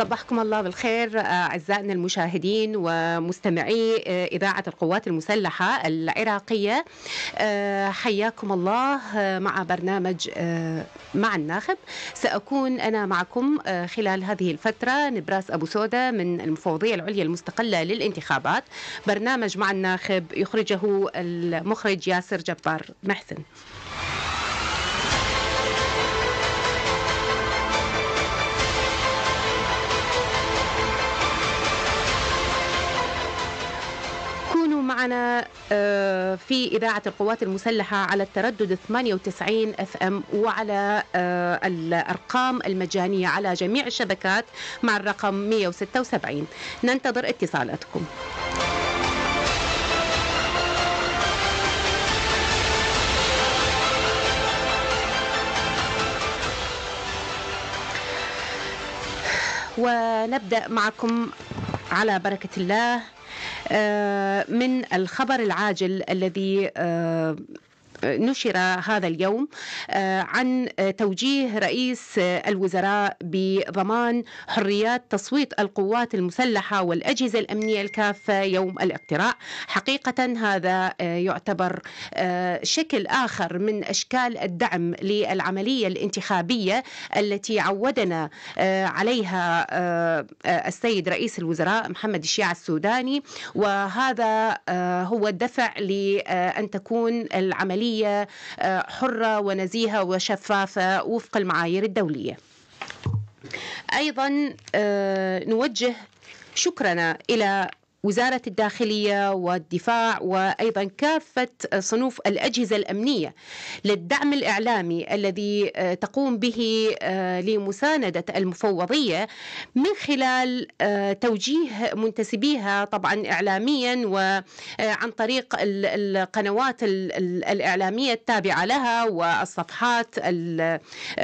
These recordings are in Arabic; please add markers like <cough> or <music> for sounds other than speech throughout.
صبحكم الله بالخير أعزائنا المشاهدين ومستمعي إذاعة القوات المسلحة العراقية. حياكم الله مع برنامج مع الناخب سأكون أنا معكم خلال هذه الفترة نبراس أبو سودة من المفوضية العليا المستقلة للانتخابات. برنامج مع الناخب يخرجه المخرج ياسر جبار. محسن. معنا في إذاعة القوات المسلحة على التردد 98 اف ام وعلى الأرقام المجانية على جميع الشبكات مع الرقم 176 ننتظر اتصالاتكم. ونبدأ معكم على بركة الله. من الخبر العاجل الذي نشر هذا اليوم عن توجيه رئيس الوزراء بضمان حريات تصويت القوات المسلحة والأجهزة الأمنية الكافة يوم الاقتراع، حقيقة هذا يعتبر شكل آخر من أشكال الدعم للعملية الانتخابية التي عودنا عليها السيد رئيس الوزراء محمد الشيع السوداني. وهذا هو الدفع لأن تكون العملية عملية حرة ونزيهة وشفافة وفق المعايير الدولية. أيضا نوجه شكرنا إلى وزارة الداخلية والدفاع وأيضا كافة صنوف الأجهزة الأمنية للدعم الإعلامي الذي تقوم به لمساندة المفوضية من خلال توجيه منتسبيها طبعا إعلاميا وعن طريق القنوات الإعلامية التابعة لها والصفحات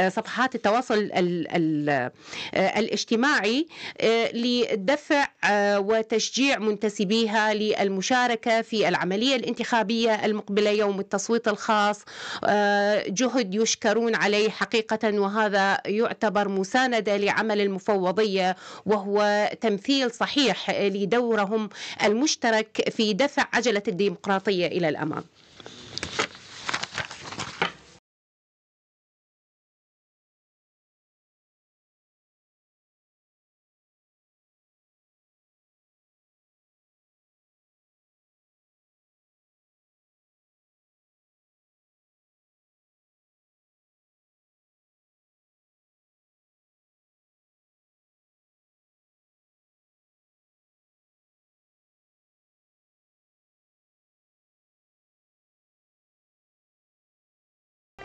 صفحات التواصل الاجتماعي لدفع وتشجيع منتسبيها للمشاركة في العملية الانتخابية المقبلة يوم التصويت الخاص. جهد يشكرون عليه حقيقة وهذا يعتبر مساندة لعمل المفوضية وهو تمثيل صحيح لدورهم المشترك في دفع عجلة الديمقراطية إلى الأمام.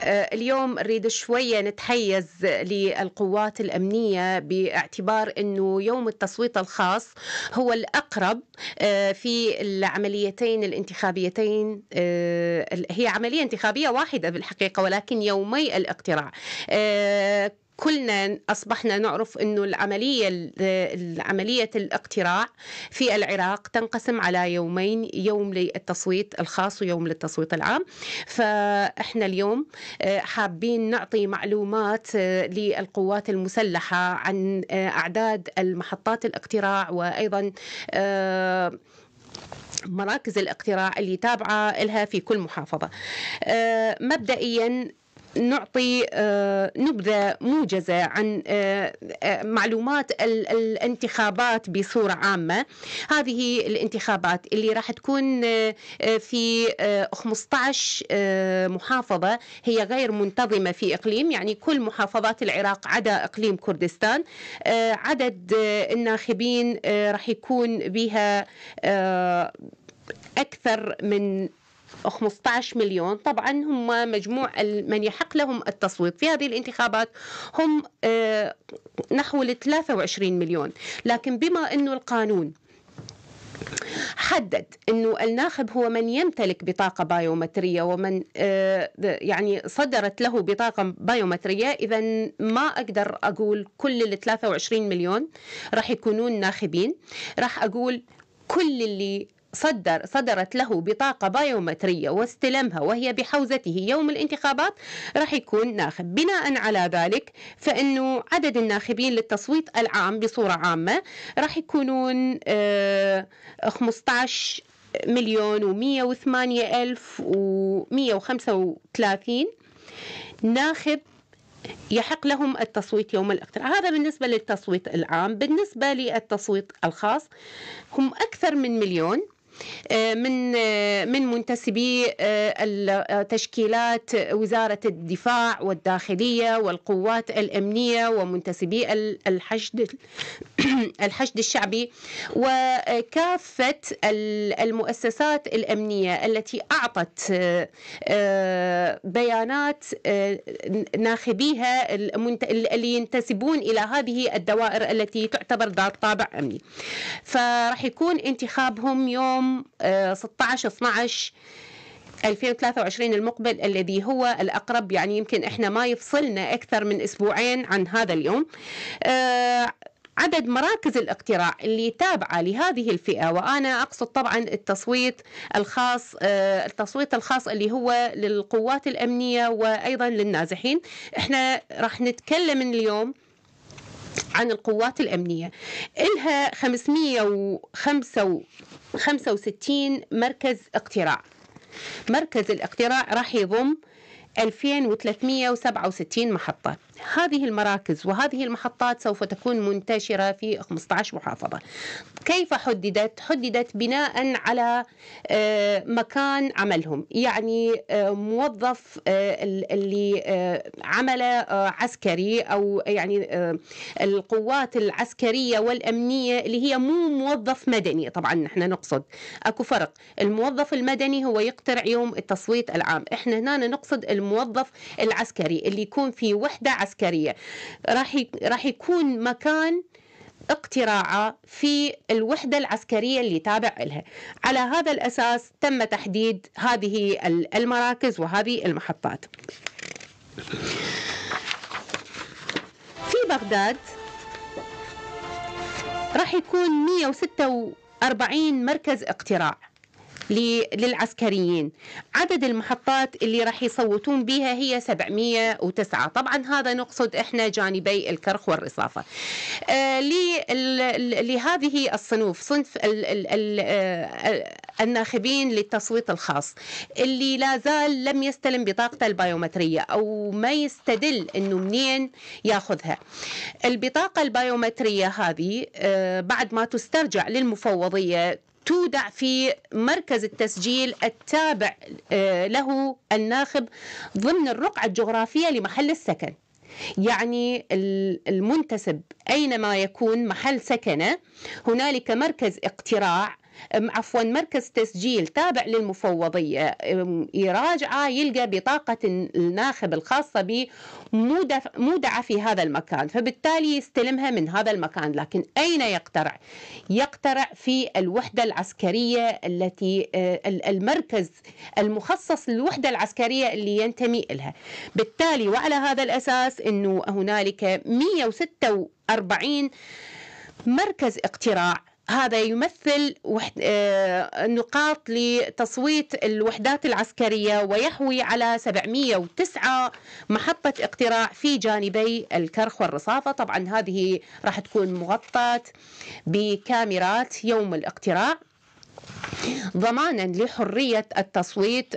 اليوم نريد شوية نتحيز للقوات الأمنية باعتبار أنه يوم التصويت الخاص هو الأقرب في العمليتين الانتخابيتين هي عملية انتخابية واحدة بالحقيقة ولكن يومي الاقتراع. كلنا أصبحنا نعرف إنه العملية عملية الاقتراع في العراق تنقسم على يومين يوم للتصويت الخاص ويوم للتصويت العام. فإحنا اليوم حابين نعطي معلومات للقوات المسلحة عن أعداد المحطات الاقتراع وأيضا مراكز الاقتراع اللي تابعة لها في كل محافظة. مبدئيا نعطي نبذة موجزة عن معلومات الانتخابات بصورة عامة. هذه الانتخابات اللي راح تكون في 15 محافظة هي غير منتظمة في إقليم. يعني كل محافظات العراق عدا إقليم كردستان عدد الناخبين راح يكون بها أكثر من 15 مليون. طبعا هم مجموع من يحق لهم التصويت. في هذه الانتخابات هم نحو 23 مليون. لكن بما أنه القانون حدد إنه الناخب هو من يمتلك بطاقة بايومترية ومن يعني صدرت له بطاقة بايومترية اذا ما أقدر أقول كل ال 23 مليون راح يكونون ناخبين. راح أقول كل اللي صدر صدرت له بطاقة بايومترية واستلمها وهي بحوزته يوم الانتخابات راح يكون ناخب. بناء على ذلك فإنه عدد الناخبين للتصويت العام بصورة عامة راح يكونون 15 مليون ومية وثمانية ألف ومية وخمسة وثلاثين ناخب يحق لهم التصويت يوم الاقتراع هذا بالنسبة للتصويت العام. بالنسبة للتصويت الخاص هم أكثر من مليون آه، من آه، من منتسبي آه، تشكيلات وزارة الدفاع والداخلية والقوات الأمنية ومنتسبي الحشد <clears throat> الحشد الشعبي وكافة المؤسسات الأمنية التي أعطت بيانات ناخبيها اللي ينتسبون إلى هذه الدوائر التي تعتبر ذات طابع أمني. فراح يكون انتخابهم يوم 16 12 2023 المقبل الذي هو الأقرب يعني يمكن إحنا ما يفصلنا أكثر من أسبوعين عن هذا اليوم. آه، عدد مراكز الاقتراع اللي تابعة لهذه الفئة وأنا أقصد طبعا التصويت الخاص آه، التصويت الخاص اللي هو للقوات الأمنية وأيضا للنازحين. إحنا راح نتكلم اليوم عن القوات الأمنية. إلها 565 مركز اقتراع. مركز الاقتراع راح يضم 2367 محطة. هذه المراكز وهذه المحطات سوف تكون منتشرة في 15 محافظة. كيف حددت؟ حددت بناء على آه، مكان عملهم. يعني آه، موظف آه، اللي عمل عسكري أو يعني القوات العسكرية والأمنية اللي هي مو موظف مدني. طبعا نحن نقصد أكو فرق. الموظف المدني هو يقترع يوم التصويت العام. إحنا هنا نقصد الموظف العسكري اللي يكون في وحدة عسكرية عسكرية. راح راح يكون مكان اقتراعه في الوحدة العسكرية اللي تابع لها. على هذا الأساس تم تحديد هذه المراكز وهذه المحطات. في بغداد راح يكون 146 مركز اقتراع. للعسكريين. عدد المحطات اللي راح يصوتون بها هي 709 طبعا هذا نقصد إحنا جانبي الكرخ والرصافة. آه لهذه الصنوف صنف آه الناخبين للتصويت الخاص اللي لا زال لم يستلم بطاقته البايومترية أو ما يستدل أنه منين ياخذها. البطاقة البايومترية هذه آه بعد ما تسترجع للمفوضية تودع في مركز التسجيل التابع آه، له الناخب ضمن الرقعة الجغرافية لمحل السكن. يعني المنتسب أينما يكون محل سكنه هنالك مركز اقتراع عفوا مركز تسجيل تابع للمفوضية يراجعه يلقى بطاقة الناخب الخاصة به مودعة في هذا المكان فبالتالي يستلمها من هذا المكان. لكن أين يقترع؟ يقترع في الوحدة العسكرية التي آه، المركز المخصص للوحدة العسكرية اللي ينتمي إلها. بالتالي وعلى هذا الأساس أنه هنالك 146 مركز اقتراع هذا يمثل آه نقاط لتصويت الوحدات العسكرية ويحوي على 709 محطة اقتراع في جانبي الكرخ والرصافة. طبعا هذه راح تكون مغطاة بكاميرات يوم الاقتراع. ضمانا لحرية التصويت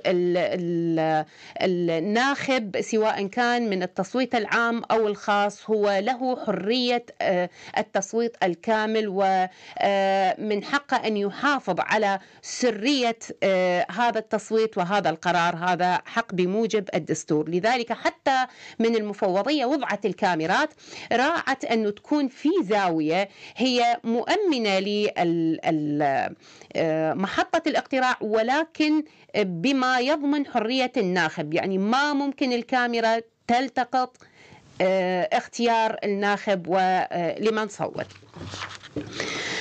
الناخب سواء كان من التصويت العام أو الخاص هو له حرية آه، التصويت الكامل ومن آه، حقه أن يحافظ على سرية آه، هذا التصويت وهذا القرار. هذا حق بموجب الدستور. لذلك حتى من المفوضية وضعت الكاميرات راعت أنه تكون في زاوية هي مؤمنة محطة الاقتراع ولكن بما يضمن حرية الناخب. يعني ما ممكن الكاميرا تلتقط آه، اختيار الناخب ولمن آه، صوت.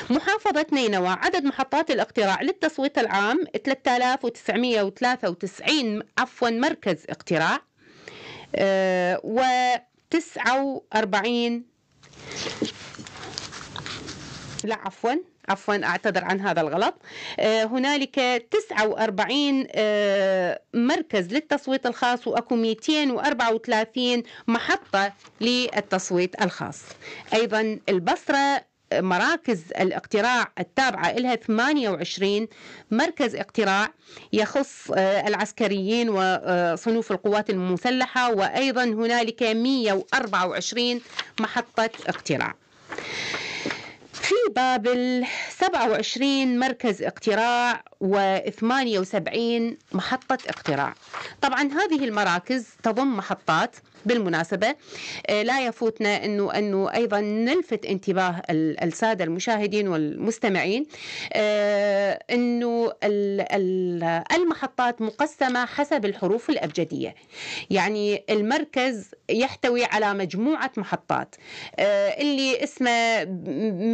محافظة نينوى عدد محطات الاقتراع للتصويت العام 3993 عفوا مركز اقتراع آه، و 49 لا عفوا. عفوا أعتذر عن هذا الغلط. آه، هنالك 49 آه، مركز للتصويت الخاص وأكو 234 محطة للتصويت الخاص. أيضا البصرة مراكز الاقتراع التابعة لها 28 مركز اقتراع يخص آه، العسكريين وصنوف القوات المسلحة وأيضا هنالك 124 محطة اقتراع. في بابل 27 مركز اقتراع و78 محطة اقتراع. طبعا هذه المراكز تضم محطات بالمناسبة آه، لا يفوتنا أنه, أنه أيضا نلفت انتباه السادة المشاهدين والمستمعين آه، أنه المحطات مقسمة حسب الحروف الأبجدية. يعني المركز يحتوي على مجموعة محطات آه، اللي اسمه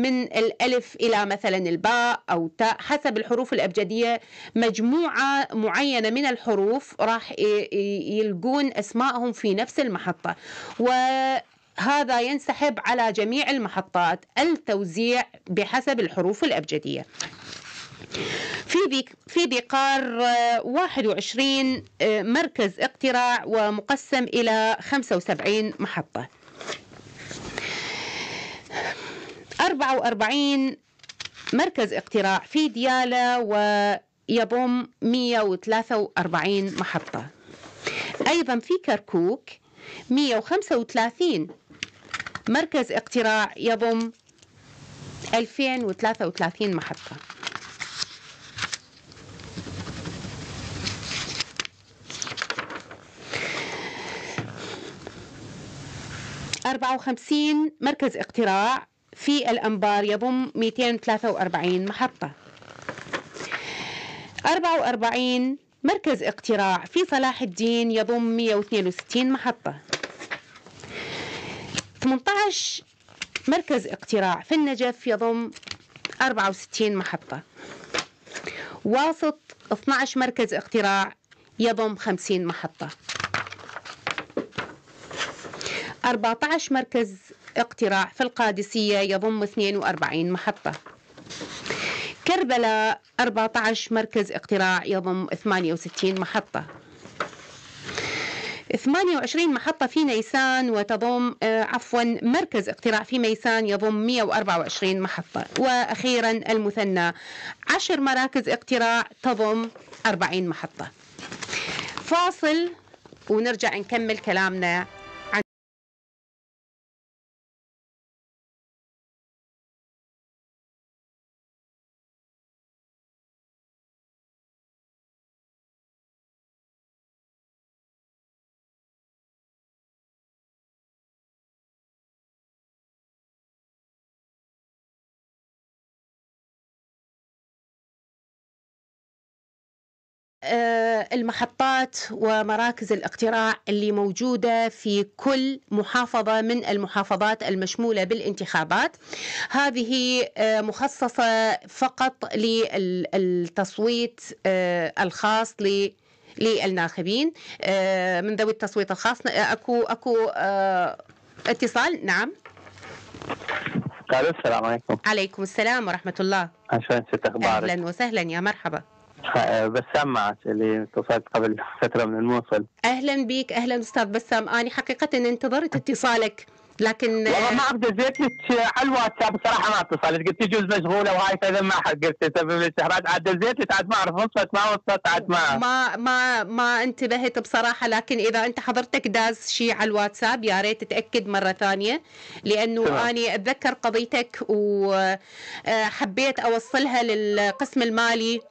من الألف إلى مثلا الباء أو تاء حسب الحروف الأبجدية مجموعة معينة من الحروف راح يلقون أسمائهم في نفس المحطة. المحطة. وهذا ينسحب على جميع المحطات التوزيع بحسب الحروف الأبجدية. في في بقار 21 آه، مركز اقتراع ومقسم إلى 75 محطة. 44 مركز اقتراع في ديالى ويضم 143 محطة. أيضا في كركوك 135 مركز اقتراع يضم 2033 محطة. أربعة وخمسين مركز اقتراع في الأنبار يضم 243 محطة. 44 مركز اقتراع في صلاح الدين يضم 162 محطة. 18 مركز اقتراع في النجف يضم 64 محطة. واسط 12 مركز اقتراع يضم 50 محطة. 14 مركز اقتراع في القادسية يضم 42 محطة. كربلاء 14 مركز اقتراع يضم 68 محطة. 28 محطة في ميسان وتضم آه، عفوا مركز اقتراع في ميسان يضم 124 محطة. وأخيرا المثنى 10 مراكز اقتراع تضم 40 محطة. فاصل ونرجع نكمل كلامنا. المحطات ومراكز الاقتراع اللي موجودة في كل محافظة من المحافظات المشمولة بالانتخابات. هذه آه، مخصصة فقط للتصويت آه، الخاص للناخبين. من ذوي التصويت الخاص أكو أكو اتصال. نعم. السلام عليكم. عليكم السلام ورحمة الله. عشان ست أخبارك أهلا وسهلا يا مرحبا. بسام معك اللي اتصلت قبل فترة من الموصل. أهلا بك أهلا أستاذ بسام. أنا حقيقة انتظرت اتصالك لكن والله ما أقدر لك على الواتساب بصراحة ما اتصلت. قلت يجوز مشغولة وهاي فإذا ما حق قلت سبب الاستحراج عاد زيت لك عاد ما أعرف. وصلت ما وصلت عاد ما. ما ما ما انتبهت بصراحة. لكن إذا أنت حضرتك داز شيء على الواتساب يا ريت تتأكد مرة ثانية. لأنه. اني أتذكر قضيتك وحبيت أوصلها للقسم المالي.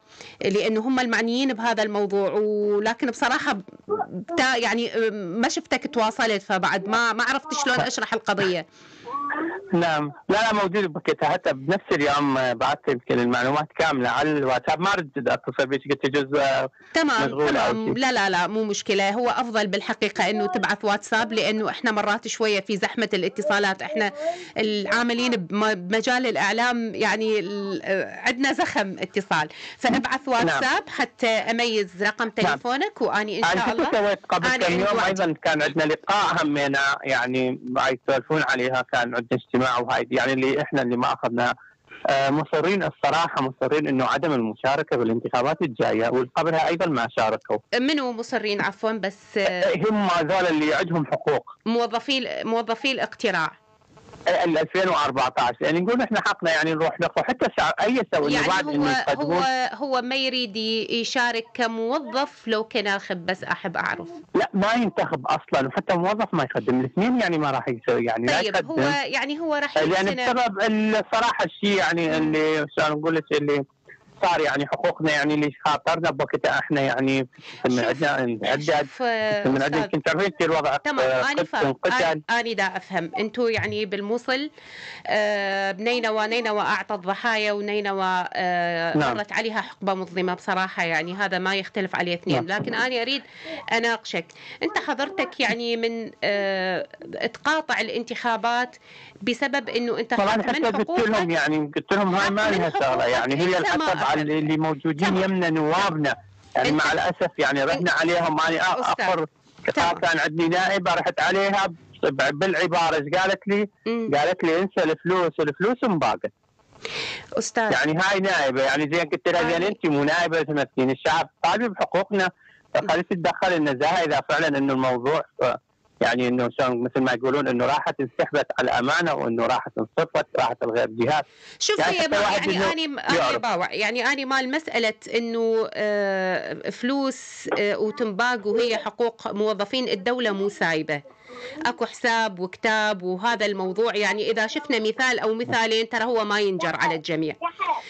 لأنه هم المعنيين بهذا الموضوع ولكن بصراحة يعني ما شفتك تواصلت فبعد ما ما عرفت شلون أشرح القضية. نعم لا لا موجود بكيتها حتى بنفس اليوم بعثت لك المعلومات كاملة على الواتساب ما ردت أتصل بك قلت يجوز تمام تمام لا لا لا مو مشكلة هو أفضل بالحقيقة إنه تبعث واتساب لأنه إحنا مرات شوية في زحمة الاتصالات إحنا العاملين بمجال الإعلام يعني عندنا زخم اتصال فابعث نعم. واتساب نعم. حتى أميز رقم نعم. تليفونك نعم. وأني إن شاء الله سويت قبل كم يوم أيضا كان عندنا لقاء همينا يعني يسولفون عليها كان عندنا اجتماع وهاي يعني اللي إحنا اللي ما أخذنا. آه، مصرين الصراحة مصرين إنه عدم المشاركة بالانتخابات الجاية وقبلها أيضا ما شاركوا. منو مصرين؟ عفوا بس آه، هم هذول اللي عندهم حقوق. موظفي موظفي الاقتراع. ال 2014 يعني نقول إحنا حقنا يعني نروح نقوى حتى أي سوي يعني بعد هو هو هو ما يريد يشارك كموظف لو كناخب بس أحب أعرف. لا ما ينتخب أصلا. وحتى موظف ما يقدم الاثنين يعني ما راح يسوي. يعني لا طيب يقدم هو يعني هو راح يعني بسبب الصراحة الشيء يعني اللي شلون نقول لك اللي صار يعني حقوقنا يعني اللي خاطرنا بوقتها إحنا يعني من عندنا نتعدد من عندنا يمكن تعرفين كثير وضع تمام آه، قتل فاهم. أنا- أنا دا أفهم. أنتم يعني بالموصل آه، بنينوى نينوى أعطت ضحايا ونينوى آه، نعم. مرت عليها حقبة مظلمة بصراحة يعني هذا ما يختلف عليه اثنين. نعم. لكن أنا أريد أناقشك. أنت حضرتك يعني من آه، تقاطع الانتخابات بسبب أنه أنت طبعا حتى قلت لهم يعني قلت لهم هاي ما لها شغلة يعني هي أنت اللي موجودين. يمنا نوابنا. يعني أنت- مع الأسف يعني رحنا عليهم. أستاذ. اخر تمام. كان عندي نائبة رحت عليها بالعبارة. إيش قالت لي؟ قالت لي انسى الفلوس الفلوس مباقت أستاذ. يعني هاي نائبة. يعني زين قلت لها زين أنت مو نائبة تمثلين الشعب طالب بحقوقنا. فخلي تتدخل النزاهة إذا فعلا إنه الموضوع. يعني إنه مثل ما يقولون إنه راحت انسحبت على الأمانة وإنه راحت انصفت راحت الغير جهات شوف يعني هي ما يعني إنه اني اني يعرف. باوع يعني اني مال مسألة إنه آه، فلوس آه، وتنباق وهي حقوق موظفين الدولة مو سايبة أكو حساب وكتاب وهذا الموضوع يعني إذا شفنا مثال أو مثالين ترى هو ما ينجر على الجميع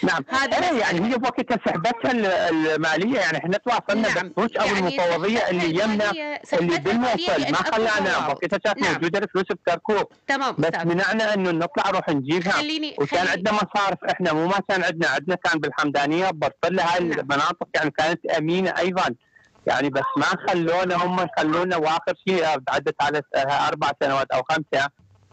نعم هذا مسألة. يعني هي بوقتها سحبتها ال- المالية يعني إحنا تواصلنا نعم. بالفلوس أو يعني المفوضيه اللي يمنا اللي بالموصل ما خلانا. وقتها كانت نعم. موجوده الفلوس بكركوك تمام بس أستاذ منعنا إنه نطلع نروح نجيبها خليني وكان خلي- عندنا مصارف إحنا مو ما كان عندنا عندنا كان بالحمدانية ببرطله هاي نعم. المناطق يعني كانت أمينة أيضا يعني بس ما خلونا هم يخلونا واخر شيء عدت على س- أربع سنوات أو خمسة.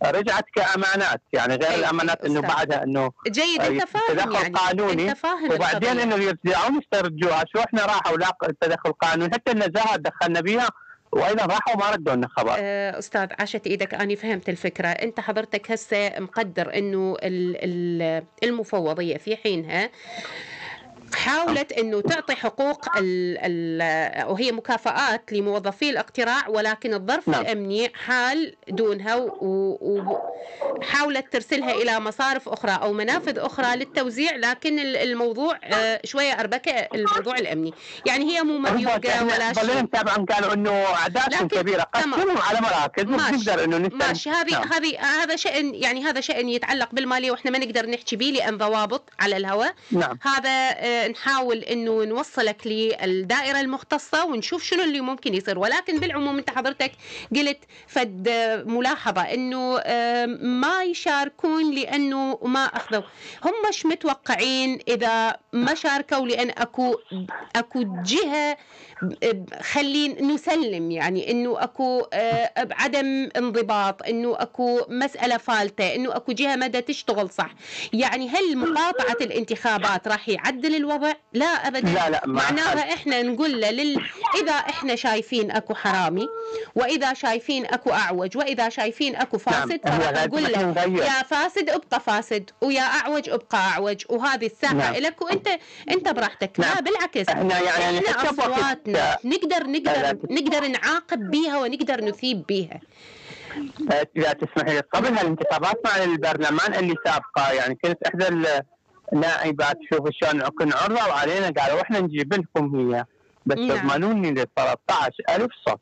رجعت كأمانات يعني غير أي- الأمانات إنه. بعدها إنه جيد أنت آه، فاهم تدخل يعني قانوني. أنت فاهم وبعدين. إنه يرجعون يسترجوها. شو إحنا راحوا لا تدخل قانوني حتى النزاهه دخلنا بيها وأيضا راحوا ما ردوا لنا خبر آه، أستاذ عاشت إيدك. اني فهمت الفكرة. أنت حضرتك هسه مقدر إنه ال- ال- المفوضية في حينها. حاولت إنه تعطي حقوق ال ال وهي مكافآت لموظفي الاقتراع ولكن الظرف نعم. الأمني حال دونها وحاولت ترسلها إلى مصارف أخرى أو منافذ أخرى للتوزيع لكن ال- الموضوع آه، شوية أربكة الموضوع الأمني يعني هي مو مريوقه ولا ظلنا شيء نتابع قالوا إنه اعدادهم لكن- كبيرة. قسمهم على مراكز ماشي. ونقدر إنه نستلم ماشي هذه نعم. هذه هذا شأن يعني هذا شأن يتعلق بالمالية وإحنا ما نقدر نحكي به لأن ضوابط على الهواء نعم هذا آه، نحاول إنه نوصلك للدائرة المختصة ونشوف شنو اللي ممكن يصير. ولكن بالعموم أنت حضرتك قلت فد ملاحظة إنه ما يشاركون لأنه ما أخذوا. هم مش متوقعين إذا ما شاركوا لأن أكو أكو جهة ب- خلين نسلم يعني إنه أكو عدم انضباط إنه أكو مسألة فالتة إنه أكو جهة مدى تشتغل صح. يعني هل مقاطعة الانتخابات راح يعدل الوضع لا ابدا لا لا معناها إحنا نقول له لل... إذا إحنا شايفين أكو حرامي وإذا شايفين أكو أعوج وإذا شايفين أكو فاسد نعم. فراح لازم نقول له. يا فاسد ابقى فاسد ويا أعوج ابقى أعوج وهذه الساحة نعم. لك وانت أنت براحتك لا نعم. بالعكس إحنا يعني إحنا أصواتنا نقدر نقدر لا. نقدر نعاقب بيها ونقدر نثيب بيها إذا تسمح لي قبل هالانتخابات مع البرلمان اللي سابقة يعني كنت إحدى النائبات شوف شلون كنا عرضوا علينا قالوا إحنا نجيب لكم هي بس نعم. تضمنوني ل 13000 صوت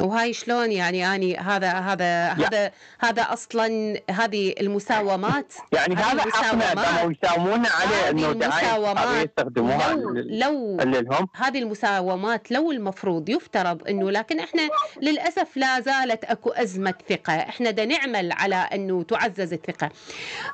وهاي شلون يعني أني هذا هذا هذا هذا أصلا هذه المساومات يعني هذا حقنا. قاموا يساومونا عليه إنه المساومات يستخدموها لو لو لهم هذه المساومات لو المفروض يفترض إنه لكن إحنا للأسف لا زالت أكو أزمة ثقة، إحنا دا نعمل على إنه تعزز الثقة.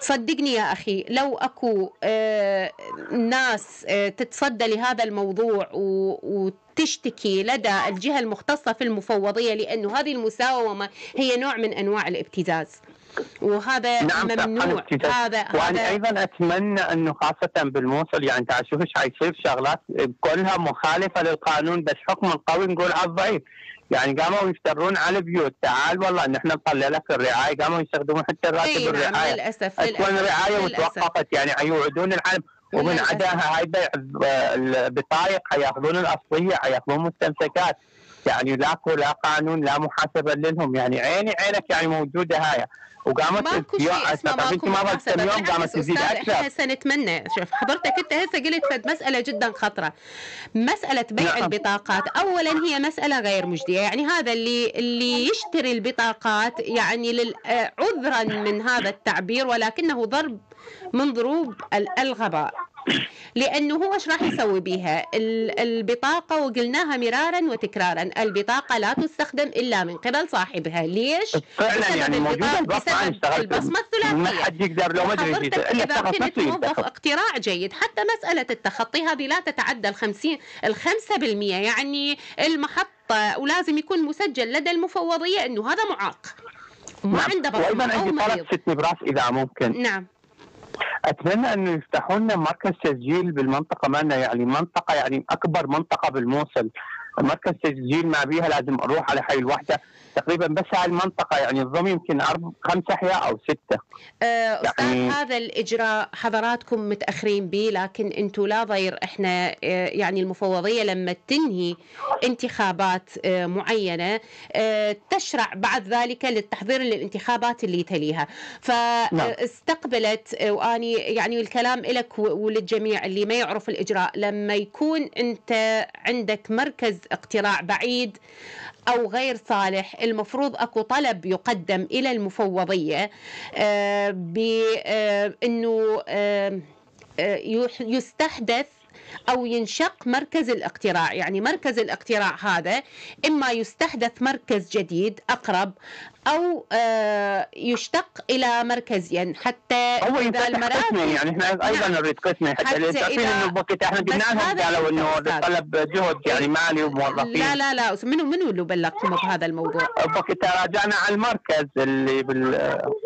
صدقني يا أخي لو أكو آه ناس آه تتصدى لهذا الموضوع و, و تشتكي لدى الجهة المختصة في المفوضية لأنه هذه المساومة هي نوع من أنواع الابتزاز. وهذا نعم، ممنوع. هذا وأنا هذا أيضا أتمنى أنه خاصة بالموصل يعني تعال شوف إيش حيصير شغلات كلها مخالفة للقانون بس حكم القوي نقول على الضعيف. يعني قاموا يفترون على البيوت تعال والله ان إحنا نطلع لك الرعاية. قاموا يستخدمون حتى راتب إي نعم الرعايه للأسف تكون الرعايه للأسف. وتوقفت يعني يوعدون العالم. ومن. عداها هاي بيع البطايق حياخذون الأصلية حياخذون مستمسكات يعني لاكو لا قانون لا محاسبة لهم يعني عيني عينك يعني موجودة هاي وقامت ماكو شيء اسمه طب انت ما محاسبة. كم يوم قامت تزيد إحنا أكثر. هسه نتمنى شوف حضرتك أنت هسه قلت فد مسألة جدا خطرة. مسألة بيع نعم. البطاقات اولا هي مسألة غير مجدية. يعني هذا اللي اللي يشتري البطاقات يعني لل- عذرا من هذا التعبير ولكنه ضرب من ضروب ال- الغباء. لأنه هو إيش راح يسوي بها ال- البطاقة وقلناها مرارا وتكرارا البطاقة لا تستخدم إلا من قبل صاحبها. ليش؟ فعلا يعني موجودة البصمه البصمة ما الثلاثية. حد يقدر لو ما أدري شخص كنت موظف اقتراع جيد حتى مسألة التخطي هذه لا تتعدى الخمسين الخمسة بالمية. يعني المحطة ولازم يكون مسجل لدى المفوضية أنه هذا معاق. ما نعم. عنده وأيضا بصمة أو عندي طلب ست نبراس إذا ممكن. نعم. أتمنى انه يفتحوا لنا مركز تسجيل بالمنطقة مالنا يعني منطقة يعني أكبر منطقة بالموصل. مركز تسجيل ما بيها لازم أروح على حي الوحدة. تقريبا بس هاي المنطقة يعني تضم يمكن أربع خمس أحياء أو ستة آه، أستاذ يعني- هذا الإجراء حضراتكم متأخرين به لكن أنتم لا ضير إحنا آه، يعني المفوضية لما تنهي انتخابات آه، معينة آه، تشرع بعد ذلك للتحضير للانتخابات اللي تليها نعم. فاستقبلت وأني يعني الكلام لك وللجميع اللي ما يعرف الإجراء لما يكون أنت عندك مركز اقتراع بعيد أو غير صالح. المفروض أكو طلب يقدم إلى المفوضية آه، بأنه يستحدث أو ينشق مركز الاقتراع. يعني مركز الاقتراع هذا إما يستحدث مركز جديد أقرب أو آه، يشتق إلى مركزين حتى هو ينفتح المراكز يعني إحنا أيضا نعم. نريد قسمين حتى حتى لأن تعرفين إذا- إنه بوقت إحنا قلنا لهم قالوا إنه. طلب جهد يعني مالي وموظفين لا لا لا منو منو اللي بلغكم بهذا الموضوع؟ وقت راجعنا على المركز اللي بال...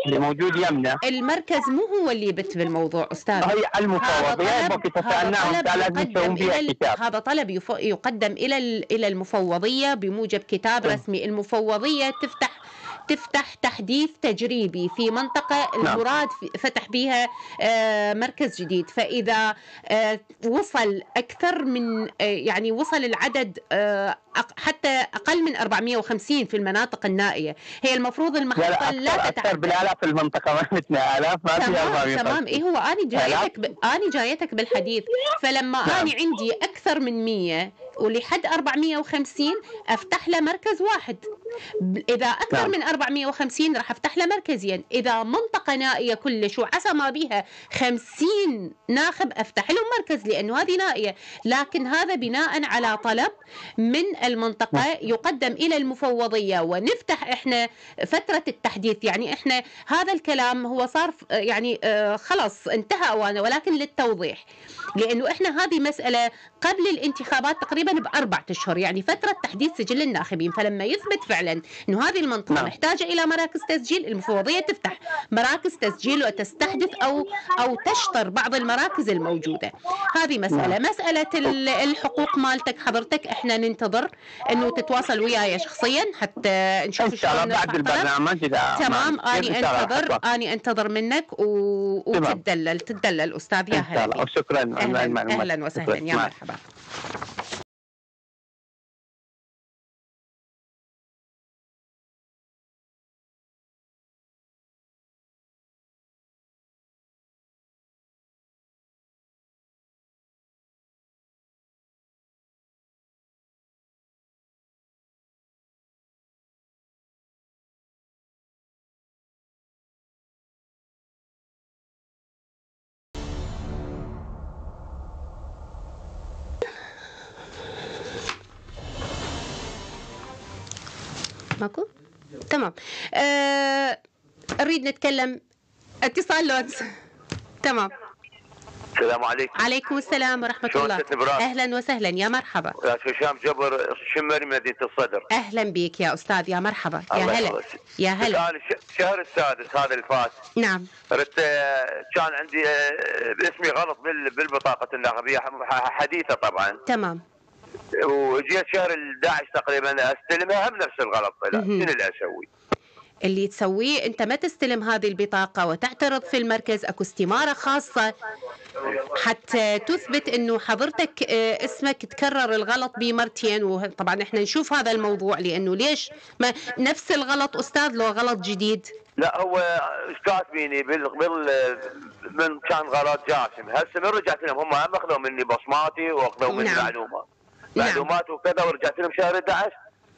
اللي موجود يمنا المركز مو هو اللي يبت بالموضوع أستاذ. هي على المفوضيه وقت هذا سألناهم قال لازم بها كتاب. هذا طلب يقدم إلى ال- إلى المفوضية بموجب كتاب نعم. رسمي. المفوضية تفتح تفتح تحديث تجريبي في منطقة نعم. المراد فتح بها آه، مركز جديد فإذا آه، وصل أكثر من آه، يعني وصل العدد حتى أقل من 450 في المناطق النائية. هي المفروض لا المحطة لا لا تتعدى بالآلاف المنطقة. ما عندنا آلاف ما في تمام 450 تمام. إيه هو اني جايتك ب... اني جايتك بالحديث. فلما نعم. اني عندي أكثر من 100 ولحد 450 أفتح له مركز واحد. إذا أكثر نعم. من 450 راح أفتح له مركزين إذا منطقة نائية كلش وعسى ما بيها 50 ناخب أفتح لهم مركز لأنه هذه نائية. لكن هذا بناء على طلب من المنطقة يقدم إلى المفوضية. ونفتح إحنا فترة التحديث. يعني إحنا هذا الكلام هو صار يعني آه، خلاص انتهى اوانه ولكن للتوضيح. لأنه إحنا هذه مسألة قبل الانتخابات تقريبا باربعة أشهر. يعني فترة تحديث سجل الناخبين. فلما يثبت فعلا إنه هذه المنطقة نعم. محتاجة إلى مراكز تسجيل المفوضية تفتح مراكز تسجيل وتستحدث أو أو تشطر بعض المراكز الموجودة. هذه مسألة. مسألة ال- الحقوق مالتك حضرتك إحنا ننتظر. إنه تتواصل وياي شخصيا حتى نشوف إن شاء الله بعد. البرنامج إذا تمام ما- اني أنتظر. اني أنتظر منك و... وتدلل تدلل أستاذ يا هلا على أهلا أهلا وسهلا شكراً. يا مرحبا ماكو تمام. آه... نريد نتكلم اتصال لونس تمام. السلام عليكم. عليكم السلام ورحمة الله. نبراس؟ أهلا وسهلا. يا مرحبا. هشام جبر شمري مدينة الصدر. أهلا بك يا أستاذ. يا مرحبا. يا هلا. يا هلا. الشهر السادس هذا اللي فات. نعم. ردت آه، كان عندي آه، اسمي غلط بال- بالبطاقة الناخبيه ح- حديثة طبعا. تمام. وجيت شهر 11 تقريبا استلمها هم نفس الغلط مهم. شنو اللي أسوي؟ اللي تسويه أنت ما تستلم هذه البطاقة وتعترض في المركز أكو استمارة خاصة حتى تثبت إنه حضرتك آه، اسمك تكرر الغلط بمرتين وطبعا إحنا نشوف هذا الموضوع لأنه ليش ما نفس الغلط أستاذ لو غلط جديد لا هو إيش كاتبيني بال... بال... من كان غلط جاسم هسه من رجعت لهم هم هم أخذوا مني بصماتي وأخذوا مني نعم. معلومات نعم. وكذا ورجعت لهم شهر 11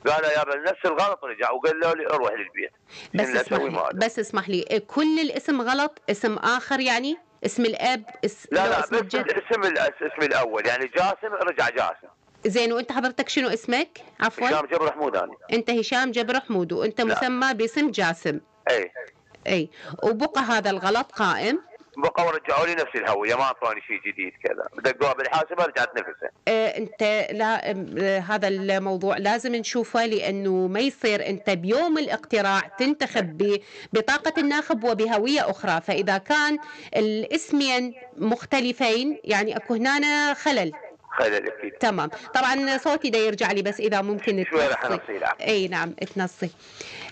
قالوا يا نفس الغلط رجع وقالوا لي أروح للبيت. بس اسمح لي. بس اسمح لي كل الاسم غلط اسم آخر يعني؟ اسم الأب اس... لا لا اسم بس الجد؟ الاسم الاسم الأول. يعني جاسم رجع جاسم. زين وأنت حضرتك شنو اسمك؟ عفوا. هشام جبر حموداني أنت هشام جبر حمود وأنت نعم. مسمى باسم جاسم. اي اي وبقى هذا الغلط قائم؟ بقوا رجعوا لي نفس الهوية ما اعطوني شيء جديد كذا. دقوها بالحاسبة رجعت نفسها آه، أنت لا آه، هذا الموضوع لازم نشوفه لأنه ما يصير أنت بيوم الاقتراع تنتخب ببطاقه الناخب وبهوية أخرى. فإذا كان الاسمين مختلفين يعني أكو هنا خلل. خلل أكيد. تمام. طبعا صوتي دا يرجع لي بس إذا ممكن شوي راح. نصي نعم إي نعم تنصي.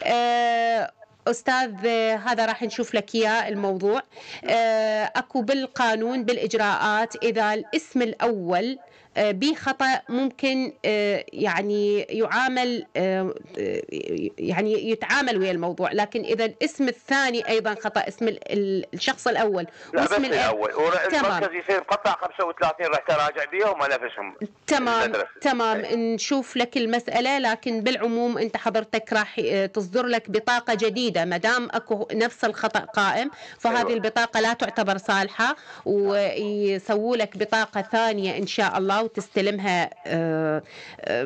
آه، أستاذ آه، هذا راح نشوف لك إياه الموضوع. آه، أكو بالقانون بالإجراءات إذا الاسم الأول آه، بخطا ممكن آه، يعني يعامل آه، يعني يتعامل ويا الموضوع لكن إذا الاسم الثاني أيضا خطأ اسم ال- ال- الشخص بس واسم تمام. والمركز يصير قطع 35 رحت اراجع بيهم نفسهم تمام. تمام أي. نشوف لك المسألة لكن بالعموم أنت حضرتك راح تصدر لك بطاقة جديدة ما دام أكو نفس الخطأ قائم فهذه أيوة. البطاقة لا تعتبر صالحة ويسووا لك بطاقة ثانية إن شاء الله وتستلمها آه، آه،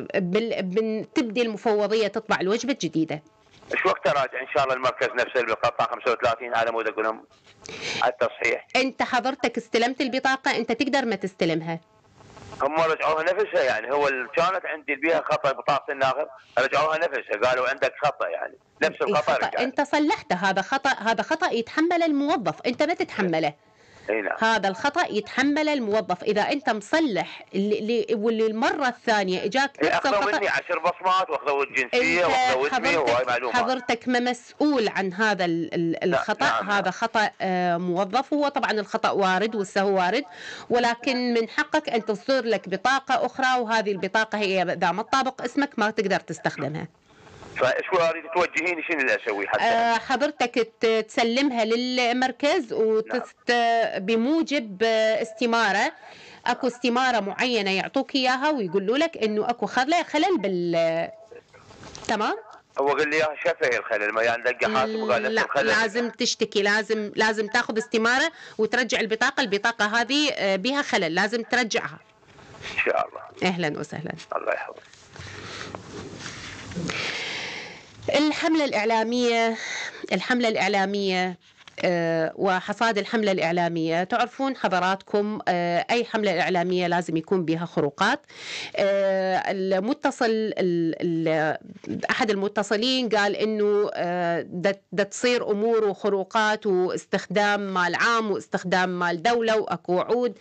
تبدي المفوضية تطبع الوجبة الجديدة. إيش وقت اراجع إن شاء الله المركز نفسه اللي بالقطع 35 على مود أقول لهم على التصحيح. أنت حضرتك استلمت البطاقة أنت تقدر ما تستلمها. هم رجعوها نفسها يعني هو ال- كانت عندي بيها خطأ بطاقه الناخب رجعوها نفسها قالوا عندك خطأ يعني نفس الخطأ خطأ. رجع أنت صلحته هذا خطأ هذا خطأ يتحمل الموظف أنت ما تتحمله. نعم. هذا الخطأ يتحمل الموظف. إذا أنت مصلح اللي- اللي- واللي المرة الثانية إجاك إيه، نفس أخذوا الخطأ مني عشر بصمات وأخذوا الجنسية وأخذوا اسمي وهاي معلومات حضرتك ما مسؤول عن هذا ال- ال- الخطأ. نعم، نعم. هذا خطأ آه، موظف. هو طبعا الخطأ وارد والسهو وارد. ولكن من حقك أن تصدر لك بطاقة أخرى وهذه البطاقة هي إذا ما تطابق اسمك ما تقدر تستخدمها. فشو اريد توجهيني؟ شنو اللي أسوي حتى؟ آه، حضرتك تسلمها للمركز وتست بموجب آه، استمارة. أكو استمارة معينة يعطوك إياها ويقولوا لك إنه أكو خلل خلل بال تمام؟ هو قال لي يا شفهي الخلل ما يعني دق حاسب وقال لا الخلل لازم تشتكي لازم لازم تاخذ استمارة وترجع البطاقة البطاقة هذه آه، بها خلل لازم ترجعها. إن شاء الله. أهلا وسهلا. الله يحفظك. الحملة الإعلامية الحملة الإعلامية وحصاد الحملة الإعلامية. تعرفون حضراتكم آه، أي حملة إعلامية لازم يكون بها خروقات. آه، المتصل ال- ال- أحد المتصلين قال آه، دا دا تصير أمور وخروقات واستخدام مال عام واستخدام مال دولة وأكو وعود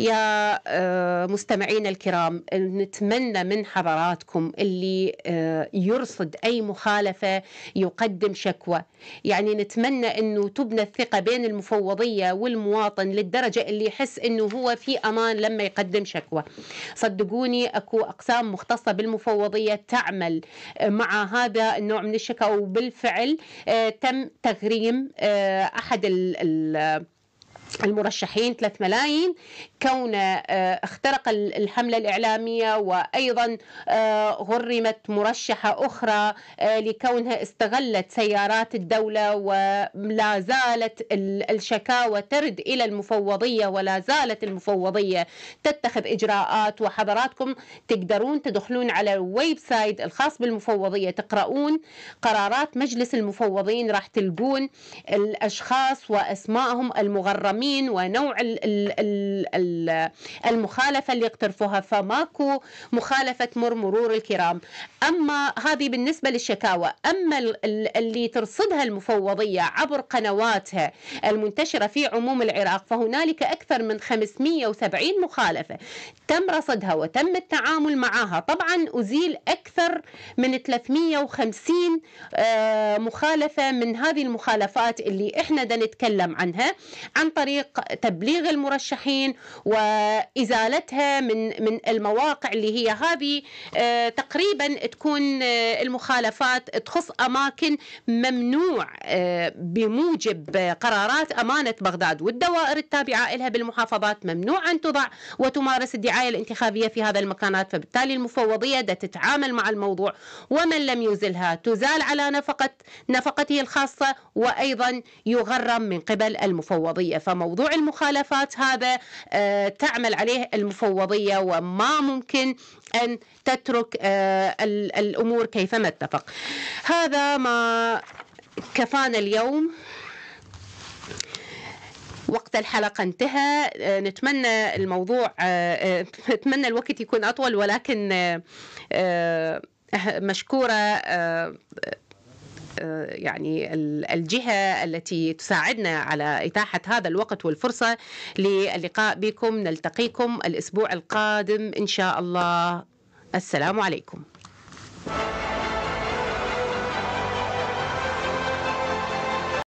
يا آه، مستمعينا الكرام نتمنى من حضراتكم اللي آه، يرصد أي مخالفة يقدم شكوى. يعني نتمنى أنه تبنى الثقة بين المفوضية والمواطن للدرجة اللي يحس أنه هو في أمان لما يقدم شكوى. صدقوني أكو أقسام مختصة بالمفوضية تعمل آه، مع هذا النوع من الشكوى وبالفعل آه، تم تغريم آه، أحد ال- المرشحين 3 ملايين كون آه، اخترق ال- الحملة الإعلامية وأيضا آه، غرمت مرشحة أخرى آه، لكونها استغلت سيارات الدولة ولا زالت ال- الشكاوى ترد إلى المفوضية ولا زالت المفوضية تتخذ إجراءات وحضراتكم تقدرون تدخلون على ال website الخاص بالمفوضية تقرؤون قرارات مجلس المفوضين راح تلقون الأشخاص وأسمائهم المغرمين. المحترمين ونوع ال ال ال ال المخالفة اللي يقترفوها فماكو مخالفة مر مرور الكرام. أما هذه بالنسبة للشكاوى أما اللي ترصدها المفوضية عبر قنواتها المنتشرة في عموم العراق فهنالك أكثر من 570 مخالفة تم رصدها وتم التعامل معها. طبعا أزيل أكثر من 350 آه، مخالفة من هذه المخالفات اللي إحنا دا نتكلم عنها عن طريق تبليغ المرشحين وإزالتها من من المواقع اللي هي هذه آه، تقريبا تكون آه، المخالفات تخص أماكن ممنوع بموجب قرارات أمانة بغداد والدوائر التابعة لها بالمحافظات ممنوع أن تضع وتمارس الدعاية الانتخابية في هذا المكانات فبالتالي المفوضية دا تتعامل مع الموضوع ومن لم يزلها تزال على نفقة نفقته الخاصة وأيضا يغرم من قبل المفوضية. فموضوع المخالفات هذا آه، تعمل عليه المفوضية وما ممكن أن تترك آه، الأمور كيفما اتفق. هذا ما كفانا اليوم. وقت الحلقة انتهى. آه، نتمنى الموضوع نتمنى الوقت يكون أطول ولكن مشكورة يعني الجهة التي تساعدنا على إتاحة هذا الوقت والفرصة للقاء بكم. نلتقيكم الأسبوع القادم إن شاء الله. السلام عليكم.